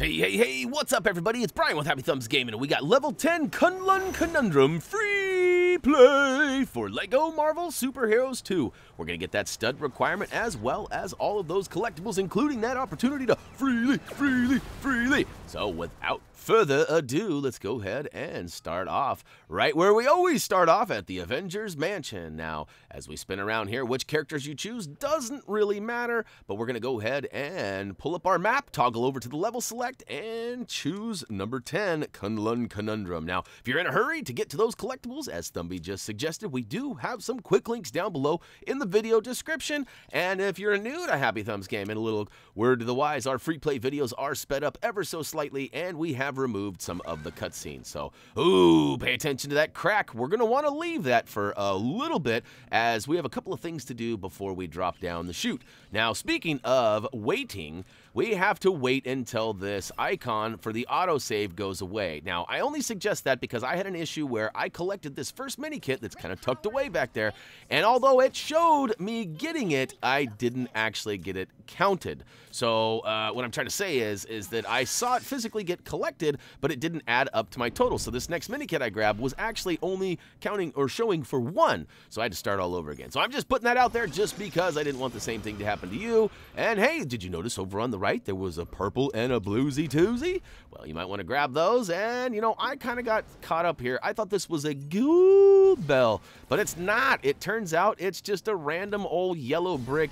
Hey, hey, hey, what's up, everybody? It's Brian with Happy Thumbs Gaming, and we got level 10 K'un-Lun Konundrum free play for LEGO Marvel Superheroes 2. We're going to get that stud requirement as well as all of those collectibles, including that opportunity to freely, freely, freely. So, without further ado, let's go ahead and start off right where we always start off at the Avengers Mansion. Now, as we spin around here, which characters you choose doesn't really matter, but we're going to go ahead and pull up our map, toggle over to the level select, and choose number 10, K'un-Lun Konundrum. Now, if you're in a hurry to get to those collectibles, as Thumby just suggested, we do have some quick links down below in the video description. And if you're new to Happy Thumbs Game, and a little word to the wise, our free play videos are sped up ever so slightly, and we have removed some of the cutscenes. So, ooh, pay attention to that crack. We're going to want to leave that for a little bit as we have a couple of things to do before we drop down the chute. Now, speaking of waiting, we have to wait until this icon for the autosave goes away. Now, I only suggest that because I had an issue where I collected this first mini kit that's kind of tucked away back there, and although it showed me getting it, I didn't actually get it counted. So uh, what I'm trying to say is, is that I saw it physically get collected, but it didn't add up to my total. So this next mini kit I grabbed was actually only counting or showing for one. So I had to start all over again. So I'm just putting that out there just because I didn't want the same thing to happen to you. And hey, did you notice over on the right there was a purple and a bluesy toozy? Well, you might want to grab those. And, you know, I kind of got caught up here. I thought this was a gold bell, but it's not. It turns out it's just a random old yellow brick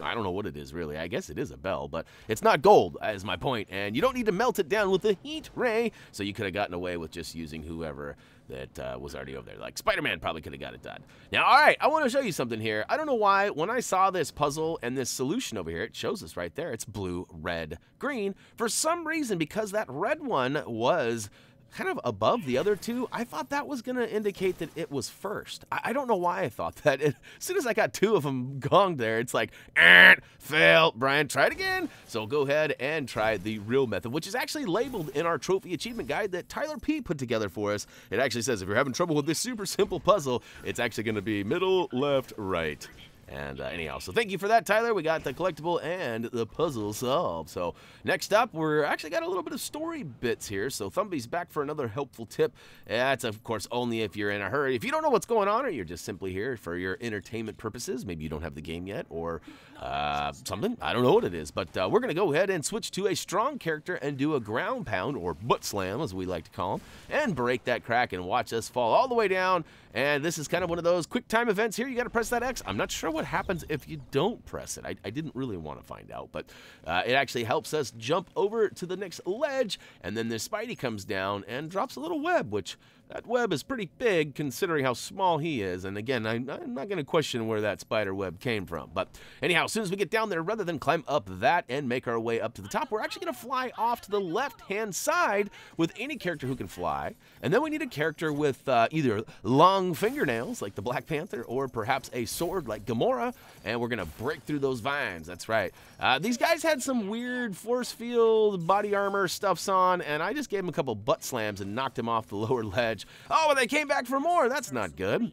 I don't know what it is really. I guess it is a bell, but it's not gold, is my point. And you don't need to melt it down with a heat ray, so you could have gotten away with just using whoever that uh, was already over there. Like Spider-Man probably could have got it done. Now, all right, I want to show you something here. I don't know why when I saw this puzzle and this solution over here, it shows us right there. It's blue, red, green. For some reason, because that red one was kind of above the other two, I thought that was going to indicate that it was first. I, I, don't know why I thought that. It, as soon as I got two of them gonged there, it's like, eh, fail. Brian, try it again. So go ahead and try the real method, which is actually labeled in our trophy achievement guide that Tyler P put together for us. It actually says if you're having trouble with this super simple puzzle, it's actually going to be middle, left, right. And uh, anyhow, so thank you for that, Tyler. We got the collectible and the puzzle solved. So next up, we're actually got a little bit of story bits here. So Thumby's back for another helpful tip. That's, of course, only if you're in a hurry. If you don't know what's going on or you're just simply here for your entertainment purposes, maybe you don't have the game yet or uh, something. I don't know what it is. But uh, we're going to go ahead and switch to a strong character and do a ground pound or butt slam, as we like to call them, and break that crack and watch us fall all the way down. And this is kind of one of those quick time events here. You got to press that X. I'm not sure what happens if you don't press it. I, I didn't really want to find out, but uh, it actually helps us jump over to the next ledge, and then the Spidey comes down and drops a little web, which that web is pretty big considering how small he is. And again, I, am not going to question where that spider web came from. But anyhow, as soon as we get down there, rather than climb up that and make our way up to the top, we're actually going to fly off to the left-hand side with any character who can fly. And then we need a character with uh, either long fingernails, like the Black Panther, or perhaps a sword like Gamora. And we're going to break through those vines. That's right. Uh, these guys had some weird force field body armor stuffs on, and I just gave them a couple butt slams and knocked him off the lower ledge edge. Oh, they came back for more. That's not good.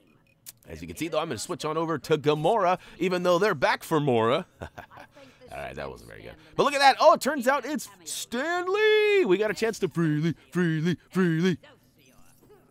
As you can see, though, I'm going to switch on over to Gamora, even though they're back for Mora. All right, that wasn't very good. But look at that. Oh, it turns out it's Stan Lee. We got a chance to freely, freely, freely.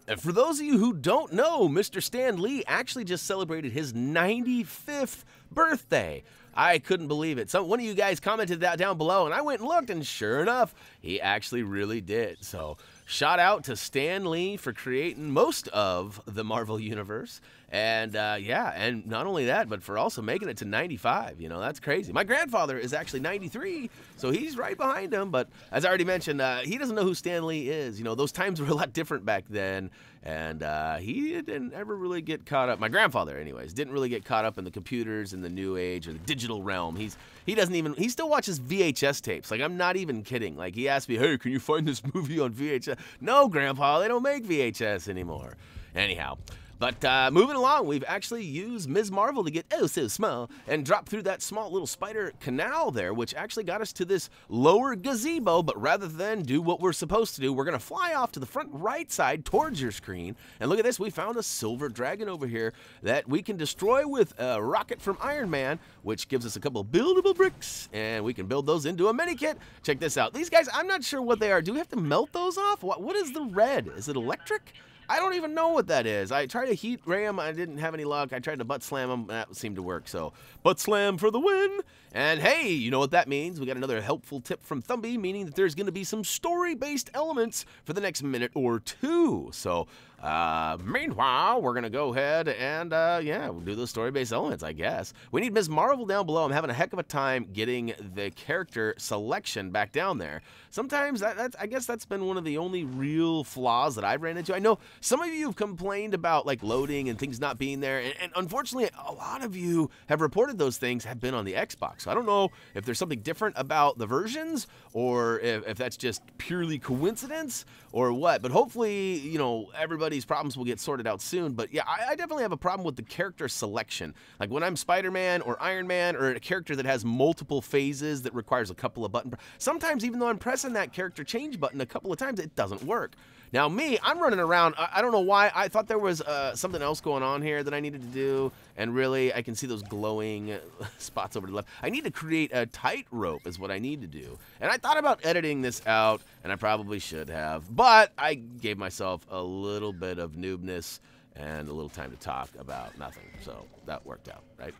And for those of you who don't know, Mr. Stan Lee actually just celebrated his 95th birthday. I couldn't believe it. One of you guys commented that down below, and I went and looked, and sure enough, he actually really did. So Shout out to Stan Lee for creating most of the Marvel Universe. And uh, yeah, and not only that, but for also making it to 95. You know, that's crazy. My grandfather is actually 93, so he's right behind him. But as I already mentioned, uh, he doesn't know who Stan Lee is. You know, those times were a lot different back then. And uh, he didn't ever really get caught up. My grandfather, anyways, didn't really get caught up in the computers and the new age or the digital realm. He's he doesn't even he still watches VHS tapes. Like I'm not even kidding. Like he asked me, "Hey, can you find this movie on VHS?" No, Grandpa, they don't make VHS anymore. Anyhow, But uh, moving along, we've actually used Ms. Marvel to get oh so small and drop through that small little spider canal there, which actually got us to this lower gazebo. But rather than do what we're supposed to do, we're going to fly off to the front right side towards your screen. And look at this, we found a silver dragon over here that we can destroy with a rocket from Iron Man, which gives us a couple buildable bricks, and we can build those into a mini kit. Check this out. These guys, I'm not sure what they are. Do we have to melt those off? What, what is the red? Is it electric? I don't even know what that is. I tried to heat ram, I didn't have any luck. I tried to butt slam them, that seemed to work. So, butt slam for the win. And hey, you know what that means? We got another helpful tip from Thumby, meaning that there's going to be some story-based elements for the next minute or two. So, uh, meanwhile, we're going to go ahead and, uh, yeah, we'll do those story-based elements, I guess. We need Ms. Marvel down below. I'm having a heck of a time getting the character selection back down there. Sometimes, that, that's, I guess that's been one of the only real flaws that I've ran into. I know some of you have complained about, like, loading and things not being there, and, and unfortunately, a lot of you have reported those things have been on the Xbox. So I don't know if there's something different about the versions, or if, if that's just purely coincidence, or what. But hopefully, you know, everybody these problems will get sorted out soon. But yeah, I, I definitely have a problem with the character selection. Like when I'm Spider-Man or Iron Man or a character that has multiple phases that requires a couple of button. Sometimes even though I'm pressing that character change button a couple of times, it doesn't work. Now me, I'm running around. I, I don't know why. I thought there was uh, something else going on here that I needed to do. And really, I can see those glowing spots over to the left. I need to create a tightrope is what I need to do. And I thought about editing this out, and I probably should have. But I gave myself a little bit of noobness and a little time to talk about nothing. So that worked out, right?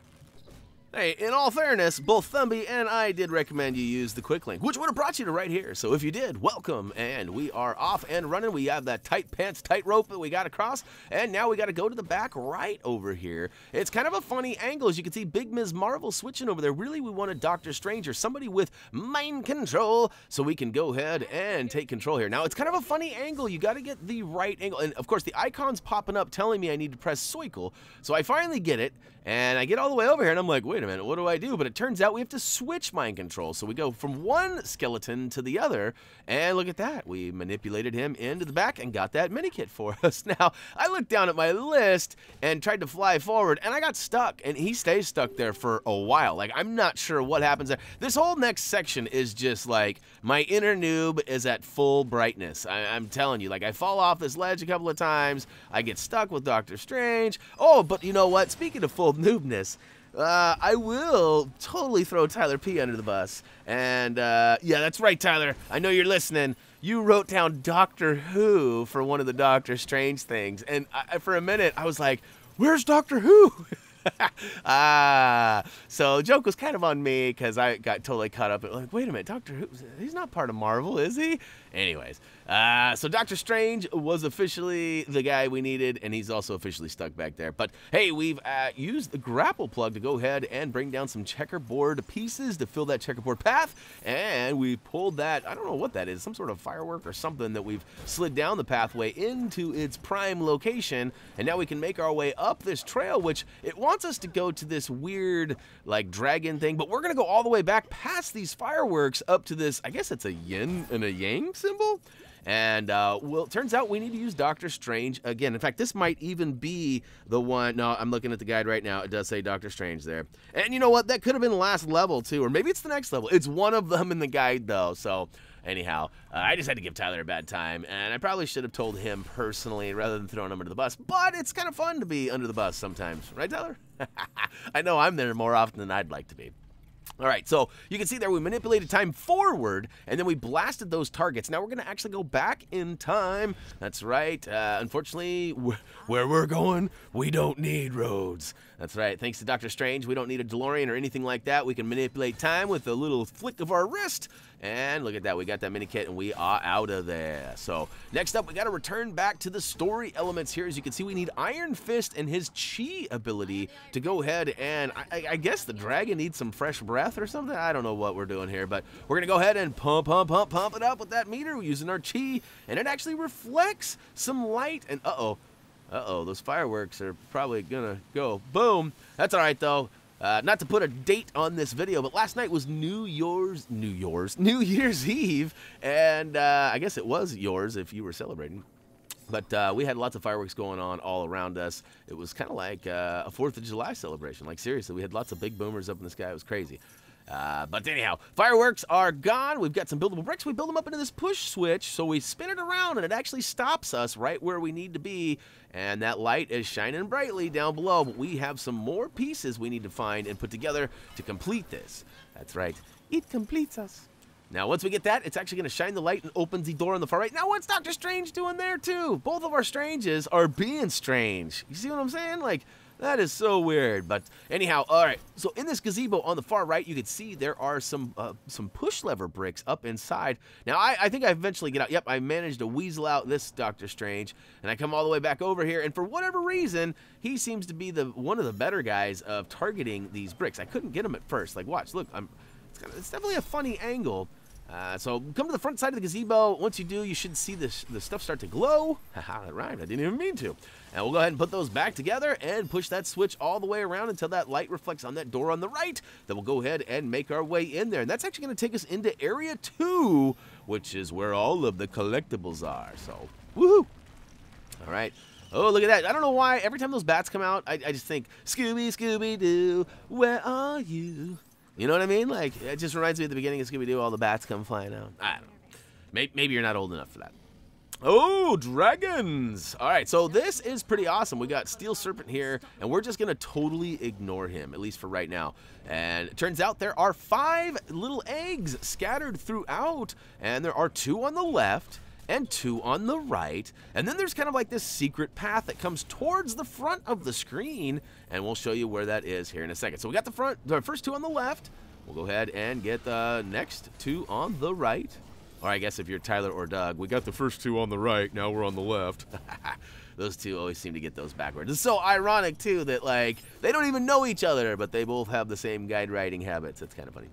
Hey, in all fairness, both Thumby and I did recommend you use the quick link, which would have brought you to right here. So if you did, welcome. And we are off and running. We have that tight pants, tight rope that we got across. And now we got to go to the back right over here. It's kind of a funny angle. As you can see, Big Ms. Marvel switching over there. Really, we wanted Doctor Strange or somebody with mind control so we can go ahead and take control here. Now, it's kind of a funny angle. You got to get the right angle. And of course, the icon's popping up telling me I need to press circle. So I finally get it. And I get all the way over here and I'm like, wait a minute, what do I do? But it turns out we have to switch mind control. So we go from one skeleton to the other. And look at that. We manipulated him into the back and got that mini kit for us. Now, I looked down at my list and tried to fly forward and I got stuck. And he stays stuck there for a while. Like, I'm not sure what happens there. This whole next section is just like my inner noob is at full brightness. I, am telling you, like, I fall off this ledge a couple of times. I get stuck with Doctor Strange. Oh, but you know what? Speaking of full noobness. Uh, I will totally throw Tyler P under the bus. And uh, yeah, that's right, Tyler. I know you're listening. You wrote down Doctor Who for one of the Doctor Strange things. And I, for a minute, I was like, where's Doctor Who? ah, so the joke was kind of on me because I got totally caught up. Like, wait a minute, Doctor Who, he's not part of Marvel, is he? Anyways, uh, so Doctor Strange was officially the guy we needed, and he's also officially stuck back there. But hey, we've uh, used the grapple plug to go ahead and bring down some checkerboard pieces to fill that checkerboard path, and we pulled that, I don't know what that is, some sort of firework or something that we've slid down the pathway into its prime location, and now we can make our way up this trail, which it wants us to go to this weird, like, dragon thing, but we're going to go all the way back past these fireworks up to this, I guess it's a yin and a yang symbol? And uh, well, it turns out we need to use Doctor Strange again. In fact, this might even be the one. No, I'm looking at the guide right now. It does say Doctor Strange there. And you know what? That could have been the last level too, or maybe it's the next level. It's one of them in the guide though. So anyhow, uh, I just had to give Tyler a bad time, and I probably should have told him personally rather than throwing him under the bus. But it's kind of fun to be under the bus sometimes, right, Tyler? I know I'm there more often than I'd like to be. All right, so you can see there we manipulated time forward, and then we blasted those targets. Now we're going to actually go back in time. That's right. Uh, unfortunately, where we're going, we don't need roads. That's right. Thanks to Doctor Strange, we don't need a DeLorean or anything like that. We can manipulate time with a little flick of our wrist. And look at that, we got that mini kit and we are out of there. So next up, we got to return back to the story elements here. As you can see, we need Iron Fist and his chi ability to go ahead and I, I guess the dragon needs some fresh breath or something. I don't know what we're doing here, but we're going to go ahead and pump, pump, pump, pump it up with that meter using our chi. And it actually reflects some light. And uh-oh, uh-oh, those fireworks are probably going to go boom. That's all right, though. Uh, not to put a date on this video, but last night was New Year's, New Year's, New Year's Eve, and uh, I guess it was yours if you were celebrating. But uh, we had lots of fireworks going on all around us. It was kind of like uh, a 4th of July celebration. Like, seriously, we had lots of big boomers up in the sky. It was crazy. Uh, but anyhow, fireworks are gone. We've got some buildable bricks. We build them up into this push switch, so we spin it around, and it actually stops us right where we need to be. And that light is shining brightly down below. But we have some more pieces we need to find and put together to complete this. That's right. It completes us. Now, once we get that, it's actually going to shine the light and open the door on the far right. Now, what's Doctor Strange doing there, too? Both of our Stranges are being strange. You see what I'm saying? Like, that is so weird. But anyhow, all right. So in this gazebo on the far right, you can see there are some uh, some push lever bricks up inside. Now, I, I think I eventually get out. Yep, I managed to weasel out this Doctor Strange, and I come all the way back over here. And for whatever reason, he seems to be the one of the better guys of targeting these bricks. I couldn't get him at first. Like, watch, look, I'm. It's, kind of, it's definitely a funny angle. Uh, so come to the front side of the gazebo. Once you do, you should see this the stuff start to glow. Haha, that rhymed. I didn't even mean to. And we'll go ahead and put those back together and push that switch all the way around until that light reflects on that door on the right. Then we'll go ahead and make our way in there. And that's actually going to take us into Area 2, which is where all of the collectibles are. So, woohoo! All right. Oh, look at that. I don't know why. Every time those bats come out, I, I just think, Scooby, Scooby-Doo, where are you? You know what I mean? Like, it just reminds me at the beginning of Scooby-Doo, all the bats come flying out. I don't know. Maybe, maybe you're not old enough for that. Oh, dragons! All right, so this is pretty awesome. We got Steel Serpent here, and we're just going to totally ignore him, at least for right now. And it turns out there are five little eggs scattered throughout, and there are two on the left and two on the right. And then there's kind of like this secret path that comes towards the front of the screen, and we'll show you where that is here in a second. So we got the front, the first two on the left. We'll go ahead and get the next two on the right. Or I guess if you're Tyler or Doug, we got the first two on the right, now we're on the left. those two always seem to get those backwards. It's so ironic, too, that, like, they don't even know each other, but they both have the same guide writing habits. That's kind of funny.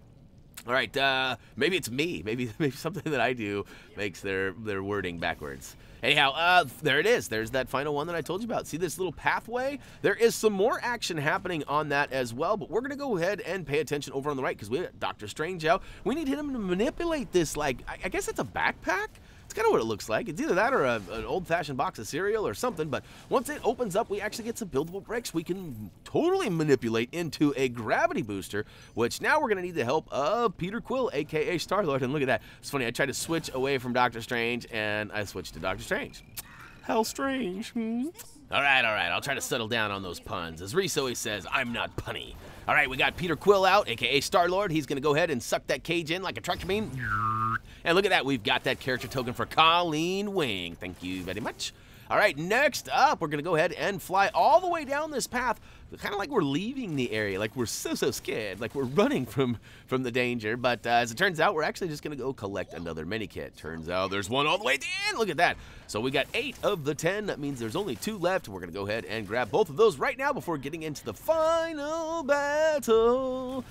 All right, uh, maybe it's me. Maybe maybe something that I do makes their their wording backwards. Anyhow, uh, there it is. There's that final one that I told you about. See this little pathway? There is some more action happening on that as well, but we're going to go ahead and pay attention over on the right because we have Doctor Strange out. We need him to manipulate this, like, I, I guess it's a backpack? Kind of what it looks like. It's either that or a, an old-fashioned box of cereal or something, but once it opens up, we actually get some buildable bricks we can totally manipulate into a gravity booster, which now we're going to need the help of Peter Quill, a.k.a. Star-Lord. And look at that. It's funny, I tried to switch away from Doctor Strange, and I switched to Doctor Strange. How strange, hmm? All right, all right, I'll try to settle down on those puns. As Reese always says, I'm not punny. All right, we got Peter Quill out, aka Star Lord. He's gonna go ahead and suck that cage in like a tractor beam. And look at that, we've got that character token for Colleen Wing. Thank you very much. All right, next up, we're gonna go ahead and fly all the way down this path, kind of like we're leaving the area, like we're so so scared, like we're running from from the danger. But uh, as it turns out, we're actually just gonna go collect another mini kit. Turns out there's one all the way at the end. Look at that. So we got eight of the ten. That means there's only two left. We're gonna go ahead and grab both of those right now before getting into the final battle.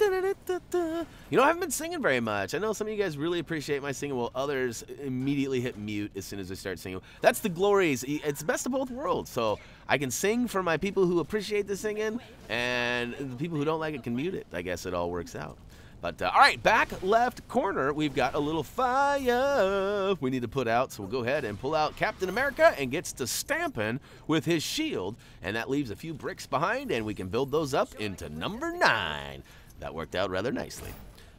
You know, I haven't been singing very much. I know some of you guys really appreciate my singing, while others immediately hit mute as soon as I start singing. That's the glories. It's the best of both worlds. So I can sing for my people who appreciate the singing, and the people who don't like it can mute it. I guess it all works out. But, uh, all right, back left corner, we've got a little fire we need to put out. So we'll go ahead and pull out Captain America and gets to stamping with his shield. And that leaves a few bricks behind, and we can build those up into number nine. That worked out rather nicely.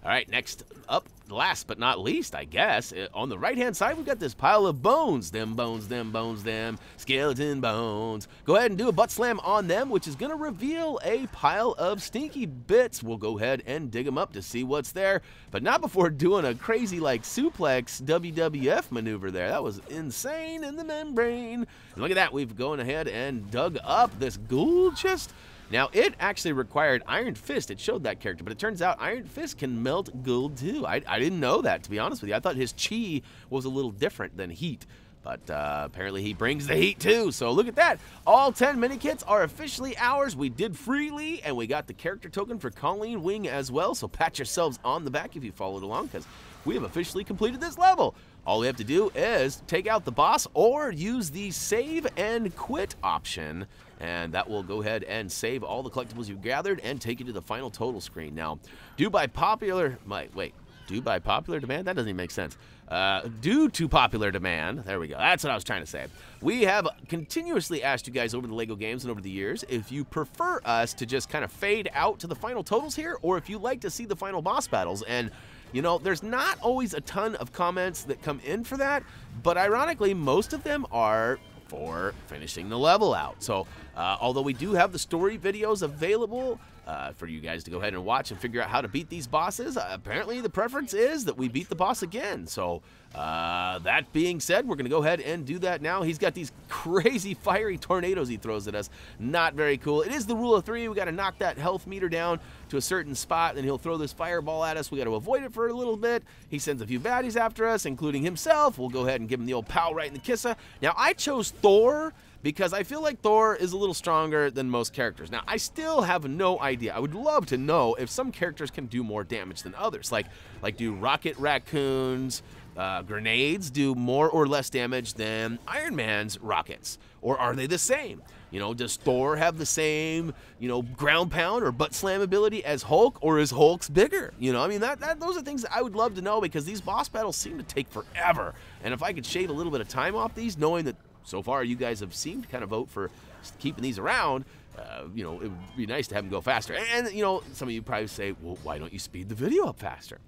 All right, next up, last but not least, I guess, uh, on the right-hand side, we've got this pile of bones. Them bones, them bones, them skeleton bones. Go ahead and do a butt slam on them, which is going to reveal a pile of stinky bits. We'll go ahead and dig them up to see what's there, but not before doing a crazy, like, suplex WWF maneuver there. That was insane in the membrane. And look at that. We've gone ahead and dug up this ghoul chest. Now, it actually required Iron Fist. It showed that character, but it turns out Iron Fist can melt gold too. I, I didn't know that, to be honest with you. I thought his chi was a little different than heat. But uh, apparently he brings the heat too. So look at that. All 10 mini kits are officially ours. We did freely, and we got the character token for Colleen Wing as well. So pat yourselves on the back if you followed along, because we have officially completed this level. All we have to do is take out the boss or use the save and quit option and that will go ahead and save all the collectibles you've gathered and take you to the final total screen. Now, do by popular, my, wait, Due by popular demand? That doesn't even make sense. Uh, due to popular demand, there we go. That's what I was trying to say. We have continuously asked you guys over the LEGO games and over the years if you prefer us to just kind of fade out to the final totals here, or if you like to see the final boss battles. And you know, there's not always a ton of comments that come in for that, but ironically, most of them are for finishing the level out. So, uh, although we do have the story videos available, uh, for you guys to go ahead and watch and figure out how to beat these bosses. Uh, apparently, the preference is that we beat the boss again. So, uh, that being said, we're going to go ahead and do that now. He's got these crazy fiery tornadoes he throws at us. Not very cool. It is the rule of three. We got to knock that health meter down to a certain spot, and he'll throw this fireball at us. We got to avoid it for a little bit. He sends a few baddies after us, including himself. We'll go ahead and give him the old pow right in the kissa. Now, I chose Thor because I feel like Thor is a little stronger than most characters. Now, I still have no idea. I would love to know if some characters can do more damage than others. Like, like do rocket raccoons, uh, grenades do more or less damage than Iron Man's rockets? Or are they the same? You know, does Thor have the same, you know, ground pound or butt slam ability as Hulk, or is Hulk's bigger? You know, I mean, that, that those are things I would love to know because these boss battles seem to take forever. And if I could shave a little bit of time off these, knowing that so far you guys have seemed to kind of vote for keeping these around. Uh, you know, it would be nice to have them go faster. And, you know, some of you probably say, well, why don't you speed the video up faster?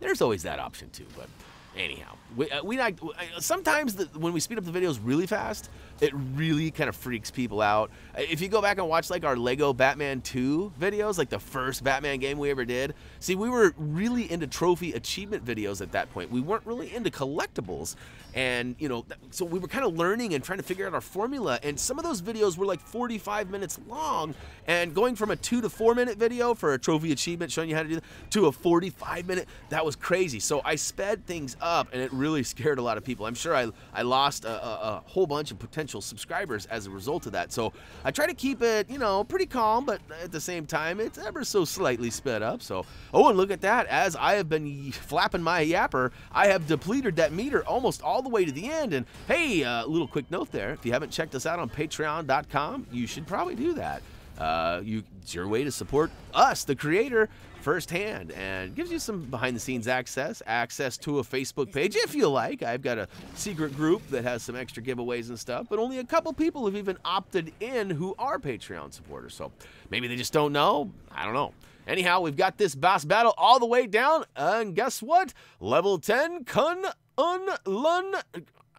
There's always that option too, but anyhow, we, uh, we like uh, sometimes the, when we speed up the videos really fast, it really kind of freaks people out. If you go back and watch like our Lego Batman 2 videos, like the first Batman game we ever did, see, we were really into trophy achievement videos at that point. We weren't really into collectibles. And, you know, so we were kind of learning and trying to figure out our formula. And some of those videos were like 45 minutes long. And going from a two to four minute video for a trophy achievement showing you how to do that to a 45 minute, that was crazy. So I sped things up and it really scared a lot of people. I'm sure I, I lost a, a, a whole bunch of potential subscribers as a result of that. So I try to keep it, you know, pretty calm, but at the same time, it's ever so slightly sped up. So, oh, and look at that. As I have been flapping my yapper, I have depleted that meter almost all the way to the end. And hey, a uh, little quick note there. If you haven't checked us out on patreon.com, you should probably do that. Uh, you, it's your way to support us, the creator, firsthand and gives you some behind the scenes access, access to a Facebook page if you like. I've got a secret group that has some extra giveaways and stuff, but only a couple people have even opted in who are Patreon supporters. So maybe they just don't know. I don't know. Anyhow, we've got this boss battle all the way down, and guess what? Level 10 Kun Un Lun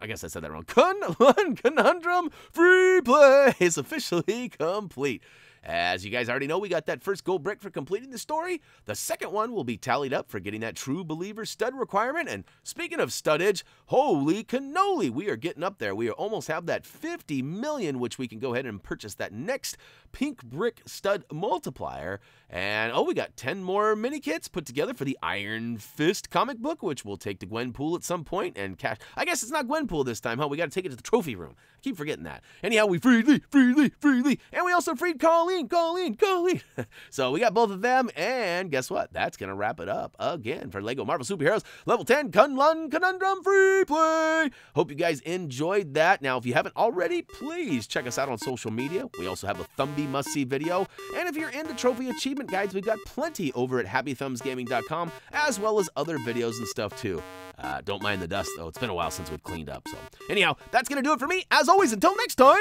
I guess I said that wrong. Kun Conundrum Free Play is officially complete. As you guys already know, we got that first gold brick for completing the story. The second one will be tallied up for getting that true believer stud requirement. And speaking of studdage, holy cannoli, we are getting up there. We almost have that 50 million, which we can go ahead and purchase that next pink brick stud multiplier. And oh, we got 10 more mini kits put together for the Iron Fist comic book, which we'll take to Gwenpool at some point and cash. I guess it's not Gwenpool this time, huh? We got to take it to the trophy room. Keep forgetting that. Anyhow, we freed Lee, freed Lee, freed Lee, and we also freed Colleen, Colleen, Colleen. so we got both of them, and guess what? That's going to wrap it up again for LEGO Marvel Superheroes Level 10 K'un-Lun Konundrum Free Play. Hope you guys enjoyed that. Now, if you haven't already, please check us out on social media. We also have a Thumby must-see video, and if you're into trophy achievement guides, we've got plenty over at HappyThumbsGaming.com, as well as other videos and stuff too. Uh, don't mind the dust, though. It's been a while since we've cleaned up. So, anyhow, that's going to do it for me. As always, until next time,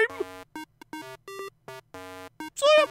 see ya!